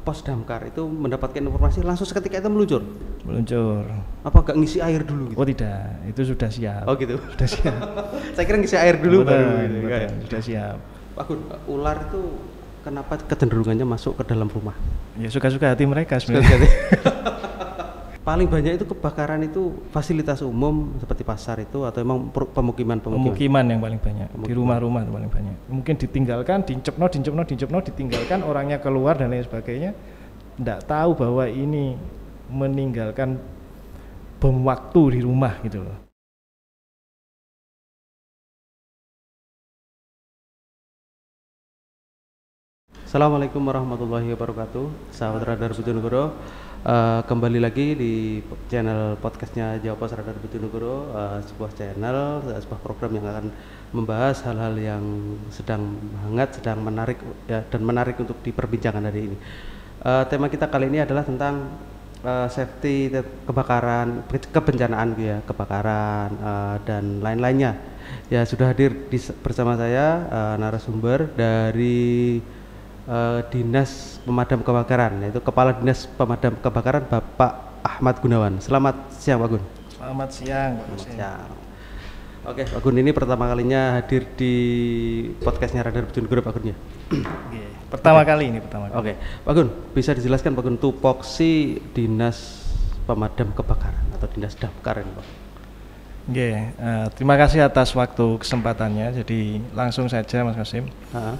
pos damkar itu mendapatkan informasi langsung seketika itu meluncur. Meluncur. Apa nggak ngisi air dulu gitu? Oh tidak, itu sudah siap. Oh gitu. Sudah siap. Saya kira ngisi air dulu Betul, baru gitu, betul, kan. sudah siap. Pak ular itu kenapa kecenderungannya masuk ke dalam rumah? Ya suka-suka hati mereka sebenarnya. Paling banyak itu kebakaran itu fasilitas umum seperti pasar itu atau emang per- pemukiman-pemukiman? Pemukiman yang paling banyak di Pemukiman. rumah-rumah itu paling banyak. Mungkin ditinggalkan, dincepno, dincepno, dincepno, ditinggalkan orangnya keluar dan lain sebagainya. Tidak tahu bahwa ini meninggalkan bom waktu di rumah gitu loh. Assalamualaikum warahmatullahi wabarakatuh. Sahabat Radar Bojonegoro Eh, Kembali lagi di channel podcastnya Jawa Pos Radar Bojonegoro eh, Sebuah channel, eh, sebuah program yang akan membahas hal-hal yang sedang hangat, sedang menarik ya, Dan menarik untuk diperbincangkan hari ini. Eh, Tema kita kali ini adalah tentang eh, safety kebakaran, ke- kebencanaan ya Kebakaran eh, dan lain-lainnya. Ya sudah hadir di, bersama saya eh, narasumber dari eh, Dinas Pemadam Kebakaran, yaitu Kepala Dinas Pemadam Kebakaran Bapak Ahmad Gunawan. Selamat siang Pak Gun. Selamat siang, Pak Selamat siang. Oke, Pak Gun ini pertama kalinya hadir di podcastnya Radar Bojonegoro Pak Gun ya. Pertama kali ini pertama kali. Oke, Pak Gun bisa dijelaskan Pak Gun tupoksi Dinas Pemadam Kebakaran atau Dinas Damkar ini Pak. Oke, eh, terima kasih atas waktu kesempatannya. Jadi langsung saja Mas Kasim. Ha-ha.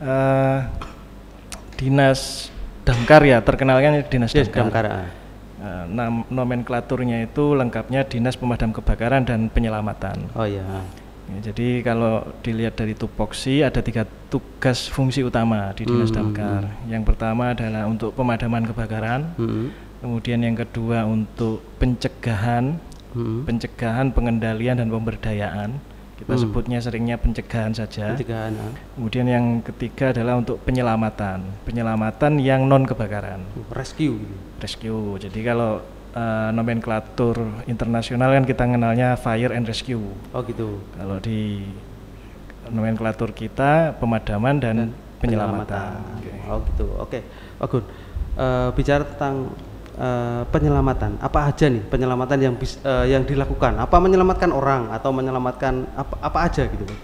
Eh, dinas damkar ya, terkenalnya dinas Yes, damkar. Damkar. ah. Eh, nam- nomenklaturnya itu lengkapnya dinas pemadam kebakaran dan penyelamatan. Oh iya. Ya, jadi kalau dilihat dari tupoksi ada tiga tugas fungsi utama di dinas Hmm, damkar. Yang pertama adalah untuk pemadaman kebakaran, Hmm. kemudian yang kedua untuk pencegahan, Hmm. pencegahan, pengendalian dan pemberdayaan. Kita Hmm. sebutnya seringnya pencegahan saja. Pencegahan. ah. Kemudian yang ketiga adalah untuk penyelamatan, penyelamatan yang non kebakaran, Rescue gitu. rescue. Jadi kalau eh, nomenklatur internasional kan kita kenalnya fire and rescue. Oh gitu. Kalau di nomenklatur kita pemadaman dan, penyelamatan. Oke. Oh gitu. Oke. Pak Gun. Eh, bicara tentang eh, penyelamatan, apa aja nih penyelamatan yang bis- eh, yang dilakukan? Apa menyelamatkan orang atau menyelamatkan apa apa aja gitu, Pak?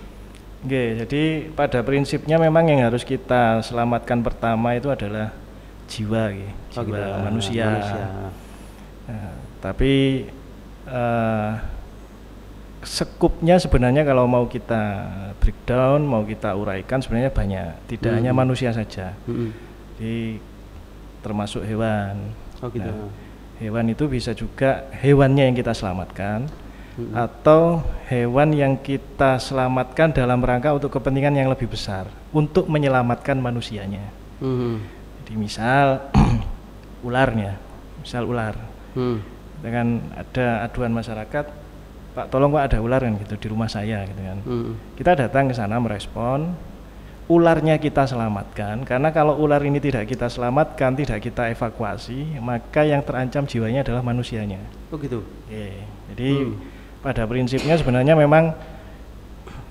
Oke, jadi pada prinsipnya memang yang harus kita selamatkan pertama itu adalah jiwa, gitu. Oh, jiwa gitu. manusia. Manusia. Nah, tapi eh, sekupnya sebenarnya kalau mau kita breakdown, mau kita uraikan sebenarnya banyak. Tidak hanya Hmm. manusia saja, Mm-mm. jadi termasuk hewan. Oh gitu. Nah, hewan itu bisa juga hewannya yang kita selamatkan Mm-mm. atau hewan yang kita selamatkan dalam rangka untuk kepentingan yang lebih besar untuk menyelamatkan manusianya. Mm-mm. Jadi misal ularnya, misal ular, Mm. dengan ada aduan masyarakat, Pak tolong Pak ada ular kan gitu di rumah saya gitu kan. Mm-mm. Kita datang ke sana merespon, ularnya kita selamatkan karena kalau ular ini tidak kita selamatkan, tidak kita evakuasi, maka yang terancam jiwanya adalah manusianya. Oh gitu. Oke, Jadi Hmm. pada prinsipnya sebenarnya memang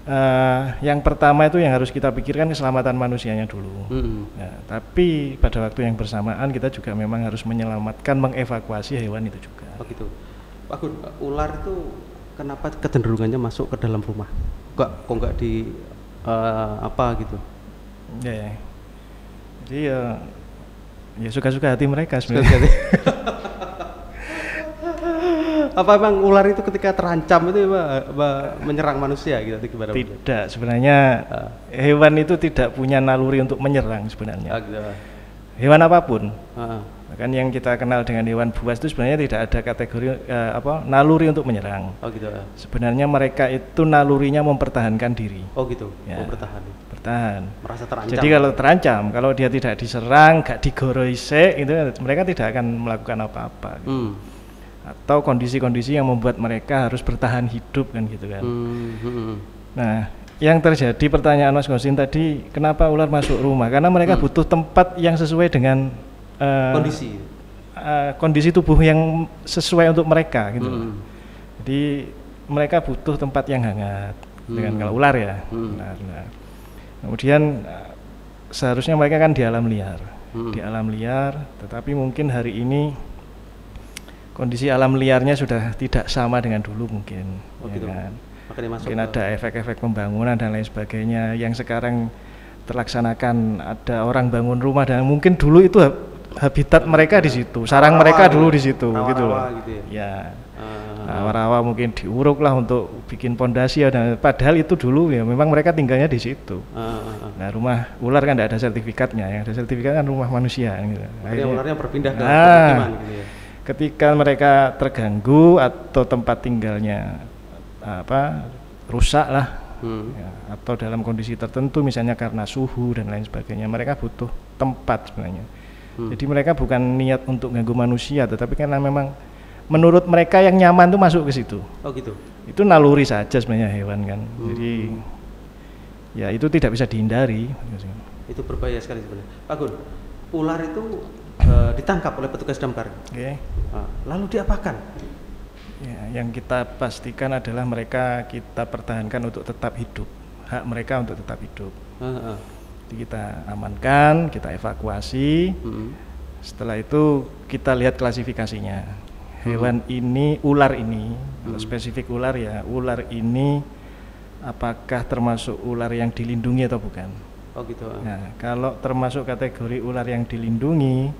eh, yang pertama itu yang harus kita pikirkan keselamatan manusianya dulu. Mm-mm. Nah, tapi pada waktu yang bersamaan kita juga memang harus menyelamatkan, mengevakuasi hewan itu juga. Oh gitu. Pak Gun, ular itu kenapa kecenderungannya masuk ke dalam rumah? Kok kok nggak di eh, apa gitu? Ya, ya. Jadi ya, ya suka-suka hati mereka sebenarnya. Apa emang ular itu ketika terancam itu apa, apa menyerang manusia gitu gimana? Tidak, sebenarnya Ah. hewan itu tidak punya naluri untuk menyerang sebenarnya. gitu. Hewan apa pun, Ah, bahkan yang kita kenal dengan hewan buas itu sebenarnya tidak ada kategori eh, apa naluri untuk menyerang. Oh gitu. ah. Sebenarnya mereka itu nalurinya mempertahankan diri, Oh gitu. Ya. Oh, bertahan. bertahan. Merasa terancam. Jadi kalau terancam, kalau dia tidak diserang, gak digoroi sik, itu mereka tidak akan melakukan apa-apa. gitu. Hmm. Atau kondisi-kondisi yang membuat mereka harus bertahan hidup kan gitu kan. Hmm, hmm, hmm. Nah, yang terjadi pertanyaan Mas Gosin tadi, kenapa ular masuk rumah? Karena mereka Hmm. butuh tempat yang sesuai dengan eh, Kondisi. eh, kondisi tubuh yang sesuai untuk mereka gitu. Hmm. Jadi mereka butuh tempat yang hangat. Dengan Hmm. kalau ular ya. Hmm. Ular, nah. Kemudian eh, seharusnya mereka kan di alam liar. Hmm. di alam liar, tetapi mungkin hari ini kondisi alam liarnya sudah tidak sama dengan dulu mungkin. Oh, ya gitu. kan? Makanya masuk Mungkin ada efek-efek pembangunan dan lain sebagainya yang sekarang terlaksanakan ada orang bangun rumah dan mungkin dulu itu habitat mereka di situ, sarang mereka dulu ya? di situ gitu loh. Gitu ya? Ya. Ah, Rawa-rawa mungkin diuruk lah untuk bikin pondasi ya, dan padahal itu dulu ya memang mereka tinggalnya di situ. ah, ah. Nah rumah ular kan tidak ada sertifikatnya, yang ada sertifikat kan rumah manusia. Gitu. Akhirnya- ularnya berpindah ke Nah, gitu ya. ketika mereka terganggu atau tempat tinggalnya apa rusak lah Hmm. ya, atau dalam kondisi tertentu misalnya karena suhu dan lain sebagainya mereka butuh tempat sebenarnya Hmm. jadi mereka bukan niat untuk ganggu manusia tetapi karena memang menurut mereka yang nyaman tuh masuk ke situ Oh gitu. itu naluri saja sebenarnya hewan kan Hmm. jadi ya itu tidak bisa dihindari Itu berbahaya sekali sebenarnya. Pak Gun, ular itu eh, ditangkap oleh petugas damkar. oke Ah, lalu diapakan? Ya, yang kita pastikan adalah mereka kita pertahankan untuk tetap hidup, hak mereka untuk tetap hidup. Ah, ah. Jadi kita amankan, kita evakuasi. Hmm. Setelah itu kita lihat klasifikasinya. Hewan ini, ular ini, kalau Hmm. spesifik ular ya, ular ini apakah termasuk ular yang dilindungi atau bukan? Oh gitu. ah. Nah, kalau termasuk kategori ular yang dilindungi,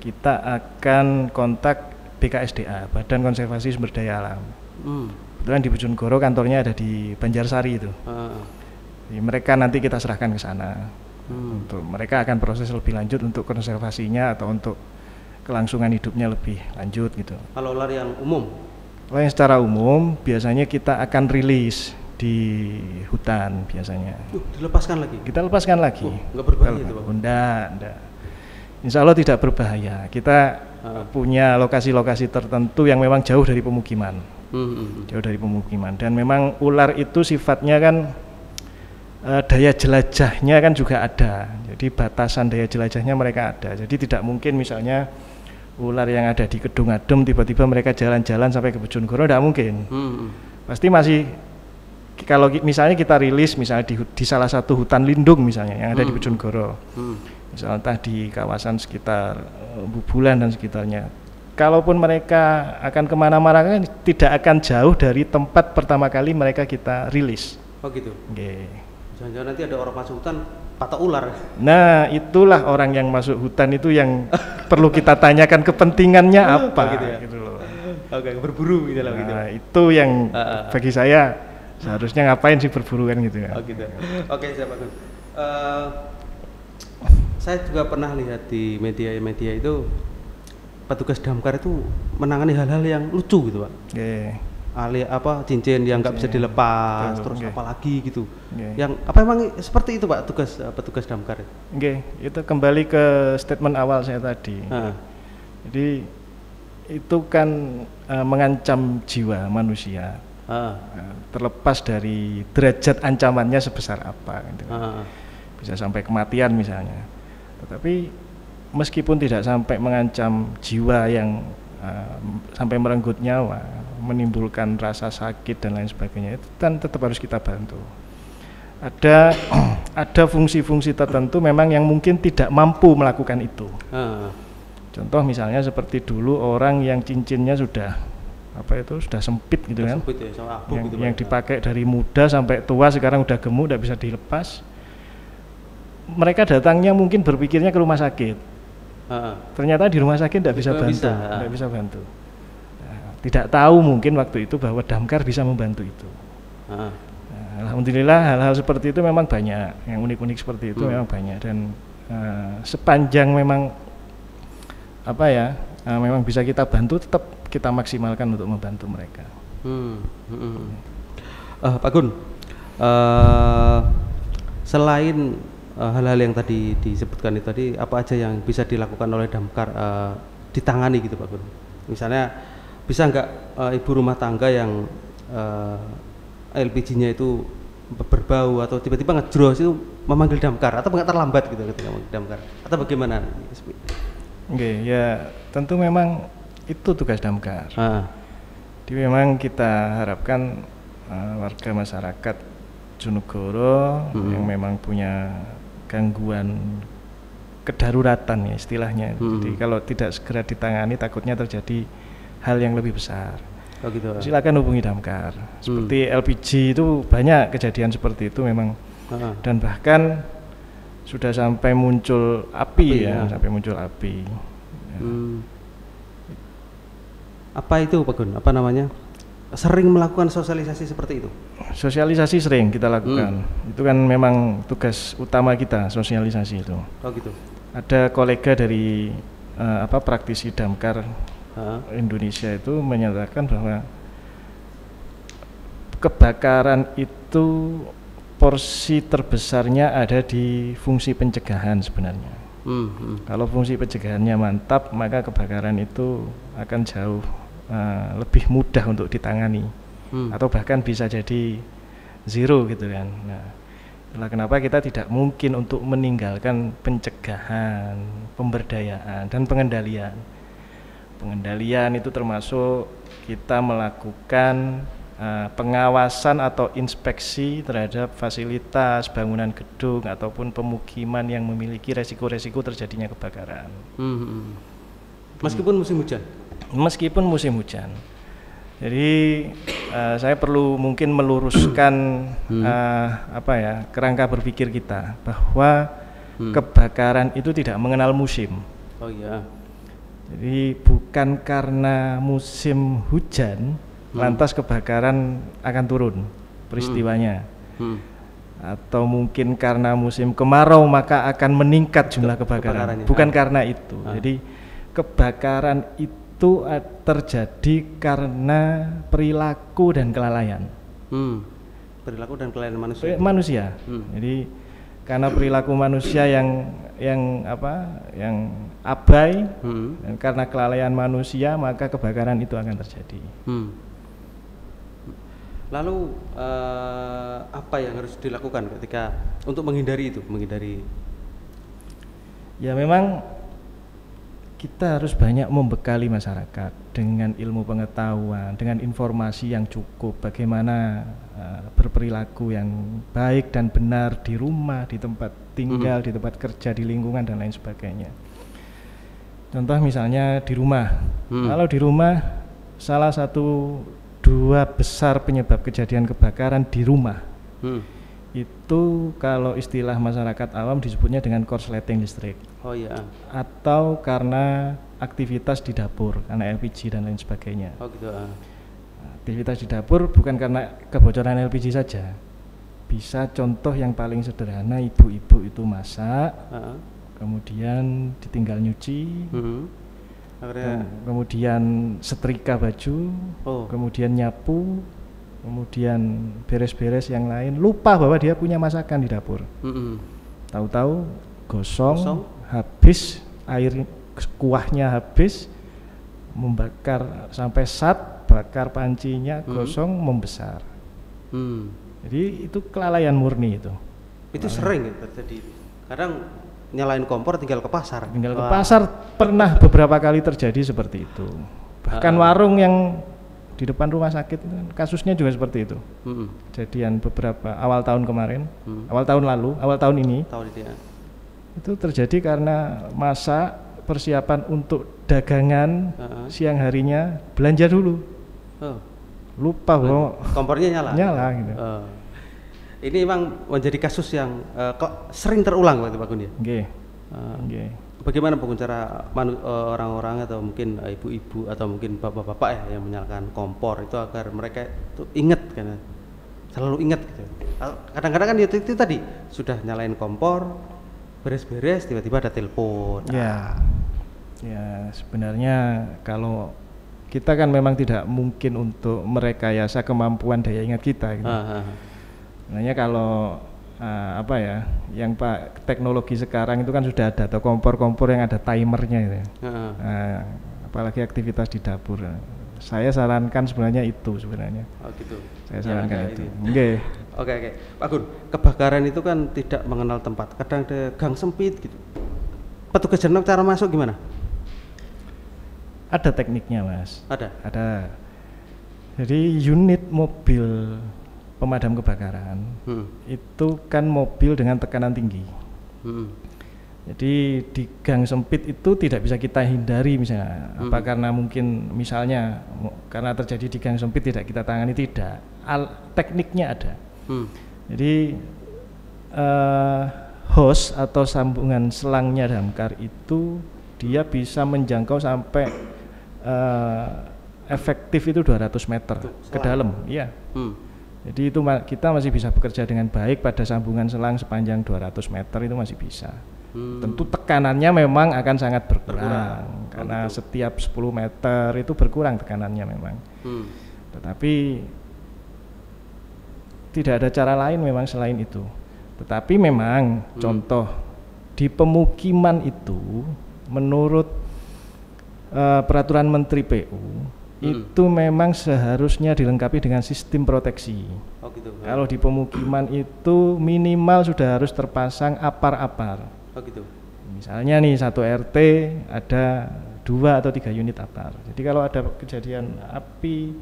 kita akan kontak BKSDA, Badan Konservasi Sumber Daya Alam. Hmm. Kebetulan di Bojonegoro kantornya ada di Banjarsari itu. Ah. Jadi mereka nanti kita serahkan ke sana. Hmm. Untuk mereka akan proses lebih lanjut untuk konservasinya atau untuk kelangsungan hidupnya lebih lanjut gitu. Kalau ular yang umum, Kalau yang secara umum biasanya kita akan rilis di hutan biasanya. uh, dilepaskan lagi. Kita lepaskan lagi. Oh, nggak berbahaya itu, Bang? Enggak, enggak. Insya Allah tidak berbahaya. Kita Ah. punya lokasi-lokasi tertentu yang memang jauh dari pemukiman. Hmm, hmm. jauh dari pemukiman dan memang ular itu sifatnya kan eh, daya jelajahnya kan juga ada jadi batasan daya jelajahnya mereka ada jadi tidak mungkin misalnya ular yang ada di Kedung Adem tiba-tiba mereka jalan-jalan sampai ke Bojonegoro tidak mungkin Hmm, pasti masih kalau misalnya kita rilis misalnya di, di salah satu hutan lindung misalnya yang ada di Hmm. Bojonegoro Hmm. misalnya entah di kawasan sekitar eh, Bubulan dan sekitarnya. Kalaupun mereka akan ke mana-mana kan tidak akan jauh dari tempat pertama kali mereka kita rilis. Oh gitu. Oke. Jangan-jangan nanti ada orang masuk hutan patok ular. Nah itulah orang yang masuk hutan itu yang perlu kita tanyakan kepentingannya apa gitu ya? gitu loh. Oke, berburu gitu lah gitu. Nah, itu yang Ah, ah, ah. bagi saya seharusnya ngapain sih berburu kan gitu ya. Oh gitu. Oke, siap Pak Gun. Eh, saya juga pernah lihat di media-media itu petugas damkar itu menangani hal-hal yang lucu gitu, Pak. Oke. Ali apa cincin yang nggak bisa Cincin. dilepas, Betul, terus oke. apa lagi gitu. Oke. Yang apa emang seperti itu, Pak, tugas eh, petugas damkar? Oke, itu kembali ke statement awal saya tadi. Ah, Jadi itu kan eh, mengancam jiwa manusia, eh, terlepas dari derajat ancamannya sebesar apa, gitu. bisa sampai kematian misalnya. Tetapi meskipun tidak sampai mengancam jiwa yang sampai merenggut nyawa, menimbulkan rasa sakit dan lain sebagainya, itu kan tetap harus kita bantu. Ada ada fungsi-fungsi tertentu memang yang mungkin tidak mampu melakukan itu. ah. Contoh misalnya seperti dulu orang yang cincinnya sudah apa itu sudah sempit gitu kan, Sempit ya, sama abu yang, gitu, yang Pak. dipakai dari muda sampai tua sekarang udah gemuk udah bisa dilepas. Mereka datangnya mungkin berpikirnya ke rumah sakit, Ternyata di rumah sakit tidak bisa bantu, tidak bisa bantu. Nah, tidak tahu mungkin waktu itu bahwa damkar bisa membantu itu. ah. Nah, Alhamdulillah hal-hal seperti itu memang banyak, yang unik-unik seperti itu Hmm. memang banyak dan eh, sepanjang memang apa ya, eh, memang bisa kita bantu tetap kita maksimalkan untuk membantu mereka. Hmm, hmm. Eh, Pak Gun, eh, selain eh, hal-hal yang tadi disebutkan itu tadi, apa aja yang bisa dilakukan oleh damkar eh, ditangani gitu Pak Gun? Misalnya bisa nggak eh, ibu rumah tangga yang eh, LPG-nya itu ber- berbau atau tiba-tiba ngejros itu memanggil damkar atau nggak terlambat gitu ketika memanggil damkar atau bagaimana? Oke, ya tentu memang itu tugas damkar. Ah, Jadi memang kita harapkan eh, warga masyarakat Jonegoro Hmm. yang memang punya gangguan kedaruratan ya istilahnya. Hmm. Jadi kalau tidak segera ditangani takutnya terjadi hal yang lebih besar. Oh gitu. Silakan hubungi damkar. Seperti LPG itu banyak kejadian seperti itu memang dan bahkan sudah sampai muncul api, Api, ya, ya. sampai muncul api. Hmm. Apa itu Pak Gun? Apa namanya? Sering melakukan sosialisasi seperti itu? Sosialisasi sering kita lakukan. Itu kan memang tugas utama kita sosialisasi itu. Oh gitu. Ada kolega dari eh, apa praktisi damkar Heeh. Indonesia itu menyatakan bahwa kebakaran itu porsi terbesarnya ada di fungsi pencegahan sebenarnya. Hmm, hmm. Kalau fungsi pencegahannya mantap, maka kebakaran itu akan jauh eh, lebih mudah untuk ditangani, Hmm. atau bahkan bisa jadi zero gitu kan. Nah, itulah kenapa kita tidak mungkin untuk meninggalkan pencegahan, pemberdayaan, dan pengendalian. Pengendalian itu termasuk kita melakukan eh, pengawasan atau inspeksi terhadap fasilitas bangunan gedung ataupun pemukiman yang memiliki resiko-resiko terjadinya kebakaran. Hmm, hmm. Meskipun musim hujan. Meskipun musim hujan. Jadi eh, saya perlu mungkin meluruskan eh, apa ya kerangka berpikir kita bahwa Hmm. kebakaran itu tidak mengenal musim. Oh iya. Jadi bukan karena musim hujan lantas kebakaran akan turun peristiwanya. Hmm. Atau mungkin karena musim kemarau maka akan meningkat jumlah kebakaran. kebakarannya. Bukan karena itu. Ah. Jadi kebakaran itu terjadi karena perilaku dan kelalaian Hmm. Perilaku dan kelainan manusia. Manusia. Hmm. Jadi karena perilaku manusia yang yang apa? yang abai Hmm. dan karena kelalaian manusia maka kebakaran itu akan terjadi. Hmm. Lalu eh, apa yang harus dilakukan ketika untuk menghindari itu, menghindari Ya memang kita harus banyak membekali masyarakat dengan ilmu pengetahuan, dengan informasi yang cukup bagaimana eh, berperilaku yang baik dan benar di rumah, di tempat tinggal, di tempat kerja, di lingkungan dan lain sebagainya. Contoh misalnya di rumah. Hmm. Kalau di rumah salah satu dua besar penyebab kejadian kebakaran di rumah Hmm. itu kalau istilah masyarakat awam disebutnya dengan korsleting listrik Oh iya. atau karena aktivitas di dapur karena LPG dan lain sebagainya. Oh gitu. ah. Aktivitas di dapur bukan karena kebocoran LPG saja. Bisa contoh yang paling sederhana ibu-ibu itu masak, Ah. kemudian ditinggal nyuci, Hmm. Akhirnya Kem- kemudian setrika baju, Oh. kemudian nyapu, kemudian beres-beres yang lain, lupa bahwa dia punya masakan di dapur. Mm-mm. Tahu-tahu gosong, Gosong. Habis air kuahnya habis, membakar sampai sat, bakar pancinya, Hmm. gosong, membesar. Hmm. Jadi itu kelalaian murni itu. Itu sering ya terjadi. Kadang nyalain kompor tinggal ke pasar. Tinggal ke Wah. pasar pernah beberapa kali terjadi seperti itu. Bahkan Ah. warung yang di depan rumah sakit itu kasusnya juga seperti itu. Kejadian beberapa awal tahun kemarin, Hmm. awal tahun lalu, awal tahun ini Tahu itu ya. Itu terjadi karena masa persiapan untuk dagangan Ah. siang harinya belanja dulu. Oh. Lupa bahwa Kompornya nyala. nyala gitu. Oh. Ini memang menjadi kasus yang eh, kok sering terulang waktu Pak Gun ya. Nggih. Eh, Nggih. Bagaimana Pak cara eh, orang-orang atau mungkin eh, ibu-ibu atau mungkin bapak-bapak ya yang menyalakan kompor itu agar mereka itu ingat kan selalu ingat gitu. Kadang-kadang kan itu, itu tadi sudah nyalain kompor beres-beres tiba-tiba ada telepon. Ya, ya sebenarnya kalau kita kan memang tidak mungkin untuk merekayasa kemampuan daya ingat kita. Gitu. Ah, ah, ah. Sebenarnya kalau ah, apa ya, yang pak teknologi sekarang itu kan sudah ada atau kompor-kompor yang ada timernya itu. ya. Ah, ah. Nah, apalagi aktivitas di dapur. Saya sarankan sebenarnya itu sebenarnya. Oh gitu. Saya sarankan ada itu. Oke. Oke oke, Pak Gun, kebakaran itu kan tidak mengenal tempat. Kadang ada gang sempit gitu. Petugas jenderal cara masuk gimana? Ada tekniknya, Mas. Ada. Ada. Jadi unit mobil pemadam kebakaran Hmm. itu kan mobil dengan tekanan tinggi. Hmm. Jadi di gang sempit itu tidak bisa kita hindari misalnya. Hmm. Apa karena mungkin misalnya karena terjadi di gang sempit tidak kita tangani tidak. Al, tekniknya ada. Hmm. Jadi eh, hose atau sambungan selangnya damkar itu dia bisa menjangkau sampai eh, efektif itu 200 meter Tuh, ke dalam. Iya. Hmm. Jadi itu ma- kita masih bisa bekerja dengan baik pada sambungan selang sepanjang 200 meter itu masih bisa. Hmm. Tentu tekanannya memang akan sangat berkurang, Berkurang. Oh, karena gitu. setiap 10 meter itu berkurang tekanannya memang. Hmm. Tetapi tidak ada cara lain memang selain itu. Tetapi memang Hmm. contoh di pemukiman itu menurut eh, peraturan Menteri PU Hmm. itu memang seharusnya dilengkapi dengan sistem proteksi. Oh gitu. Kalau di pemukiman itu minimal sudah harus terpasang apar-apar. Oh gitu. Misalnya nih satu RT ada dua atau tiga unit apar. Jadi kalau ada kejadian api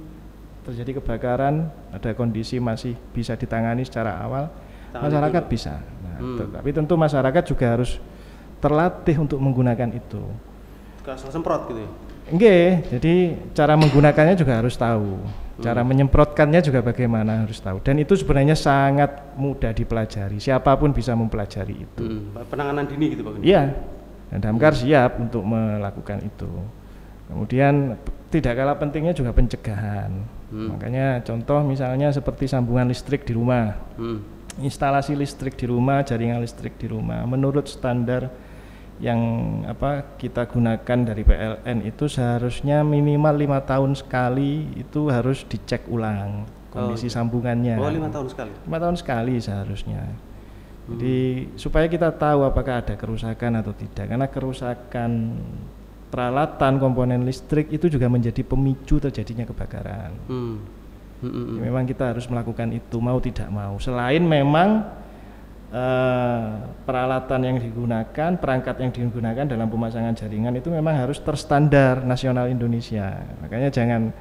terjadi kebakaran, ada kondisi masih bisa ditangani secara awal, Tangani masyarakat dulu. bisa. Nah, Hmm. Tapi tentu masyarakat juga harus terlatih untuk menggunakan itu. Salah semprot gitu ya. Enggak, jadi cara menggunakannya juga harus tahu. Cara Hmm. menyemprotkannya juga bagaimana harus tahu. Dan itu sebenarnya sangat mudah dipelajari. Siapa pun bisa mempelajari itu. Hmm. Penanganan dini gitu Pak. Iya. Dan Damkar siap untuk melakukan itu. Kemudian tidak kalah pentingnya juga pencegahan. Hmm. Makanya contoh misalnya seperti sambungan listrik di rumah. Hmm. Instalasi listrik di rumah, jaringan listrik di rumah menurut standar yang apa kita gunakan dari PLN itu seharusnya minimal lima tahun sekali itu harus dicek ulang kondisi gitu. sambungannya. Oh lima tahun sekali. Lima tahun sekali seharusnya. Jadi supaya kita tahu apakah ada kerusakan atau tidak, karena kerusakan peralatan komponen listrik itu juga menjadi pemicu terjadinya kebakaran. Hmm. Hmm, hmm, hmm. Ya, Memang kita harus melakukan itu mau tidak mau. Selain memang eh, peralatan yang digunakan, perangkat yang digunakan dalam pemasangan jaringan itu memang harus terstandar nasional Indonesia. Makanya jangan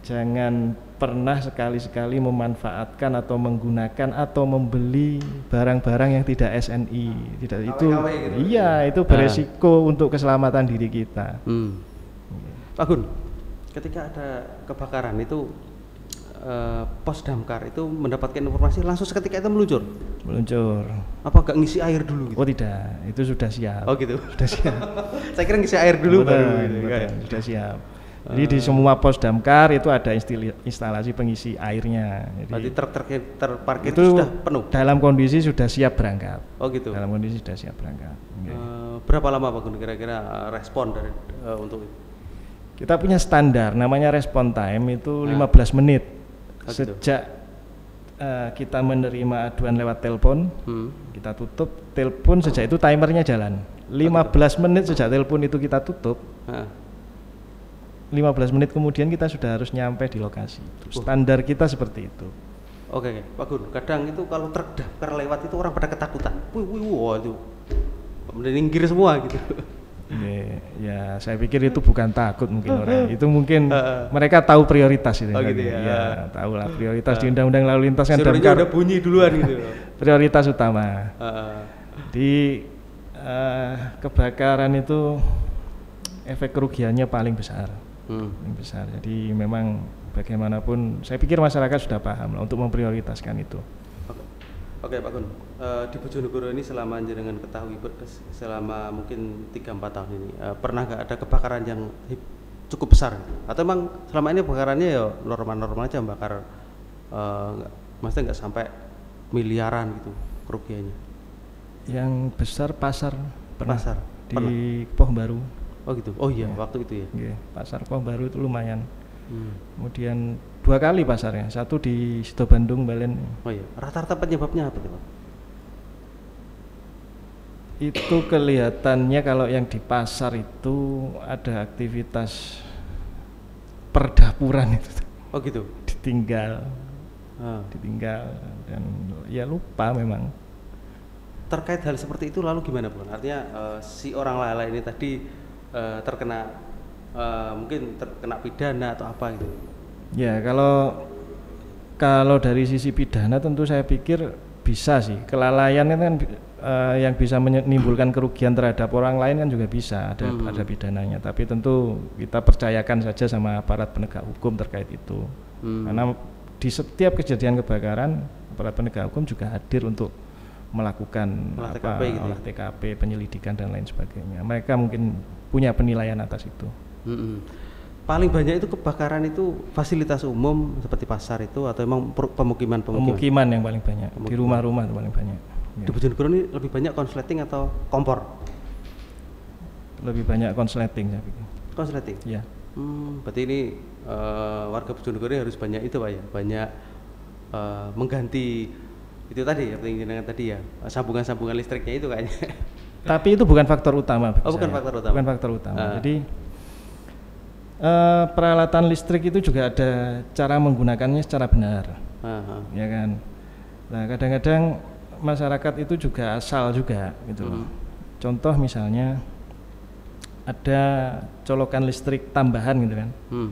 jangan pernah sekali-sekali memanfaatkan atau menggunakan atau membeli barang-barang yang tidak SNI. Tidak itu KW gitu. iya, itu beresiko untuk keselamatan diri kita. Hmm. Pak Gun, ketika ada kebakaran itu eh, pos damkar itu mendapatkan informasi langsung seketika itu meluncur. Meluncur. Apa nggak ngisi air dulu gitu? Oh tidak, itu sudah siap. Oh gitu. Sudah siap. Saya kira ngisi air dulu Betul, baru gitu, betul, kan. sudah siap. Jadi di semua pos damkar itu ada instalasi pengisi airnya. Jadi Berarti truk yang terparkir itu sudah penuh. dalam kondisi sudah siap berangkat. Oh gitu. Dalam kondisi sudah siap berangkat. Oke. Eh, berapa lama Pak Gun kira-kira eh, respon dari eh, untuk itu? Kita punya standar namanya respon time itu Nah. 15 menit. Oh, gitu. Sejak eh, kita menerima aduan lewat telepon, Hmm. kita tutup telepon sejak itu timernya jalan. 15 menit sejak telepon itu kita tutup, Hah. 15 menit kemudian kita sudah harus nyampe di lokasi. Itu. Standar kita seperti itu. Oke, oke. Pak Gun, kadang itu kalau truk damkar lewat itu orang pada ketakutan. Wih, wih, wah itu. Meningkir semua gitu. Ya, ya, saya pikir itu bukan takut mungkin orang. Itu mungkin Heeh. mereka tahu prioritas itu. Oh, kan. gitu ya. Ya, tahu lah prioritas di Undang-Undang Lalu Lintas kan damkar udah bunyi duluan gitu. prioritas utama. Heeh. Di eh, kebakaran itu efek kerugiannya paling besar, Hmm. paling besar. Jadi memang bagaimanapun, saya pikir masyarakat sudah paham lah untuk memprioritaskan itu. Oke, Oke Pak Gun, Eh, di Bojonegoro ini selama jenengan ketahui selama mungkin 3-4 tahun ini eh, pernah nggak ada kebakaran yang cukup besar? Atau emang selama ini kebakarannya ya normal-normal aja bakar, eh, nggak, maksudnya nggak sampai miliaran gitu kerugiannya? Yang besar pasar pernah Pasar, di pernah. Poh Baru. Oh gitu. Oh iya, waktu itu ya. Nggih, pasar Poh Baru itu lumayan. Hmm. Kemudian dua kali pasarnya, satu di Sido Bandung Balen Oh iya, rata-rata penyebabnya apa tuh Pak? itu kelihatannya kalau yang di pasar itu ada aktivitas perdapuran itu Oh gitu. ditinggal, Ah. ditinggal dan ya lupa memang. terkait hal seperti itu lalu gimana Bu? Artinya eh, si orang lala ini tadi eh, terkena eh, mungkin terkena pidana atau apa gitu. Ya kalau kalau dari sisi pidana tentu saya pikir bisa sih kelalaian kan eh, yang bisa menimbulkan kerugian terhadap orang lain kan juga bisa ada Hmm. ada pidananya. Tapi tentu kita percayakan saja sama aparat penegak hukum terkait itu. Hmm. Karena di setiap kejadian kebakaran aparat penegak hukum juga hadir untuk melakukan Olah apa, TKP gitu ya? olah TKP, penyelidikan dan lain sebagainya. Mereka mungkin punya penilaian atas itu. Mm-mm. Paling banyak itu kebakaran itu fasilitas umum seperti pasar itu atau emang pemukiman pemukiman? Pemukiman yang paling banyak di Pemukiman. rumah-rumah itu paling banyak. Ya. Di Bojonegoro ini lebih banyak konsleting atau kompor? Lebih banyak konsleting saya pikir. Konsleting. Ya. Hmm, berarti ini eh, warga Bojonegoro ini harus banyak itu pak ya, banyak eh, mengganti itu tadi ya, jenengan tadi ya, sambungan-sambungan listriknya itu kayaknya. Tapi itu bukan faktor utama. Oh, bukan saya. faktor utama. Bukan faktor utama. Ah. Jadi eh, peralatan listrik itu juga ada cara menggunakannya secara benar, ah. ya kan. Nah kadang-kadang masyarakat itu juga asal juga gitu loh. Hmm. Contoh misalnya ada colokan listrik tambahan gitu kan. Hmm.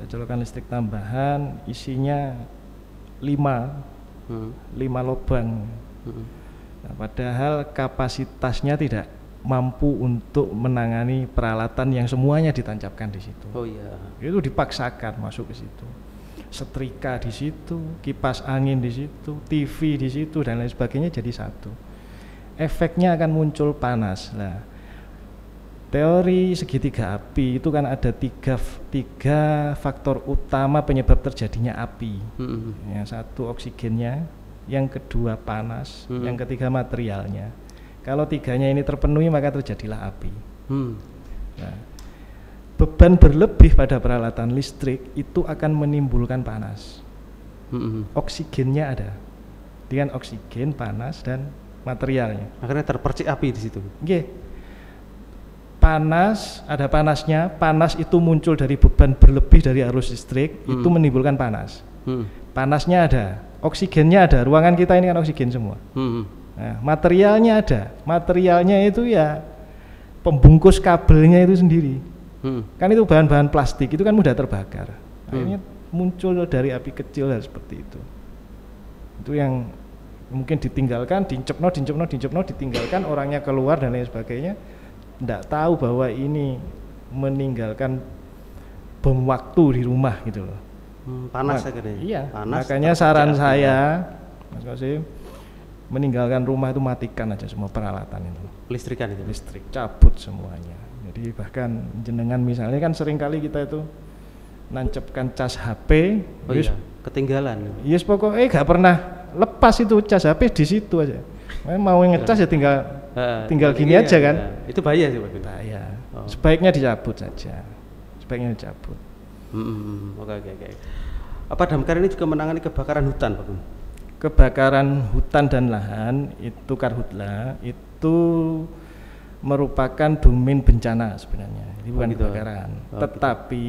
Ada colokan listrik tambahan isinya lima Hmm. lima lubang. Hmm. Padahal kapasitasnya tidak mampu untuk menangani peralatan yang semuanya ditancapkan di situ. Oh iya. Itu dipaksakan masuk ke situ. Setrika di situ, kipas angin di situ, TV di situ dan lain sebagainya jadi satu. Efeknya akan muncul panas. Nah, teori segitiga api itu kan ada tiga, tiga faktor utama penyebab terjadinya api. Hmm. Yang satu oksigennya, yang kedua panas, Hmm. yang ketiga materialnya. Kalau tiganya ini terpenuhi maka terjadilah api. Hmm. Nah, beban berlebih pada peralatan listrik itu akan menimbulkan panas. Hmm. Oksigennya ada, dengan oksigen, panas dan materialnya. Akhirnya terpercik api di situ. Oke, panas ada panasnya, panas itu muncul dari beban berlebih dari arus listrik itu Hmm. menimbulkan panas. Hmm. Panasnya ada, oksigennya ada. Ruangan kita ini kan oksigen semua. Hmm. Nah, materialnya ada. Materialnya itu ya pembungkus kabelnya itu sendiri. Hmm. Kan itu bahan-bahan plastik itu kan mudah terbakar. Hmm. Akhirnya muncul dari api kecil dan seperti itu. Itu yang mungkin ditinggalkan, dincepno, dincepno, dincepno, ditinggalkan orangnya keluar dan lain sebagainya. Tidak tahu bahwa ini meninggalkan bom waktu di rumah gitu loh. Hmm, panas Ma- akhirnya. Iya. Panas, makanya saran saya, Mas Qasim, meninggalkan rumah itu matikan aja semua peralatan itu. listrikan itu. Listrik cabut semuanya. Jadi bahkan jenengan misalnya kan sering kali kita itu nancapkan cas HP, Oh yes, iya, ketinggalan. yes pokoknya gak pernah lepas itu cas HP di situ aja. Mau ngecas ya tinggal tinggal gini iya, aja kan. iya. Itu bahaya sih Pak. Bahaya. Oh. Sebaiknya dicabut saja. Sebaiknya dicabut. Hmm. Oke oke oke. Apa damkar ini juga menangani kebakaran hutan, Pak? Kebakaran hutan dan lahan itu karhutla itu merupakan domain bencana sebenarnya ini Oh, bukan gitu. kebakaran Oh, tetapi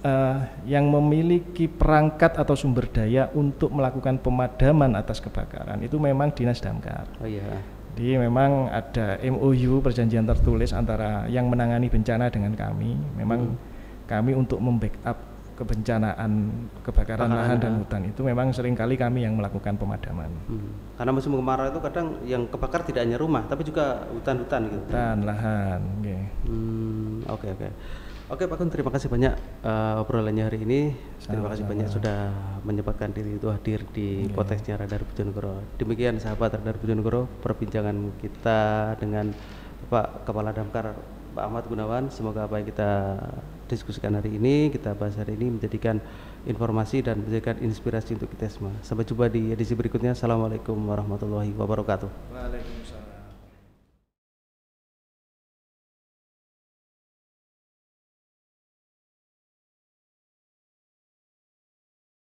eh, yang memiliki perangkat atau sumber daya untuk melakukan pemadaman atas kebakaran itu memang dinas damkar Oh iya. jadi memang ada MOU perjanjian tertulis antara yang menangani bencana dengan kami memang Hmm. Kami untuk membackup kebencanaan kebakaran lahan dan ya. hutan itu memang sering kali kami yang melakukan pemadaman Hmm. Karena musim kemarau itu kadang yang kebakar tidak hanya rumah, tapi juga hutan-hutan gitu. hutan lahan nggih. Hmm, oke oke. Oke Pak Gun, terima kasih banyak eh, obrolannya hari ini. Terima kasih Sama-sama. banyak sudah menyempatkan diri itu hadir di Iya. podcastnya Radar Bojonegoro. Demikian sahabat Radar Bojonegoro, perbincangan kita dengan Pak Kepala Damkar Pak Ahmad Gunawan. Semoga apa yang kita diskusikan hari ini, kita bahas hari ini menjadikan informasi dan menjadikan inspirasi untuk kita semua. Sampai jumpa di edisi berikutnya. Assalamualaikum warahmatullahi wabarakatuh. Waalaikumsalam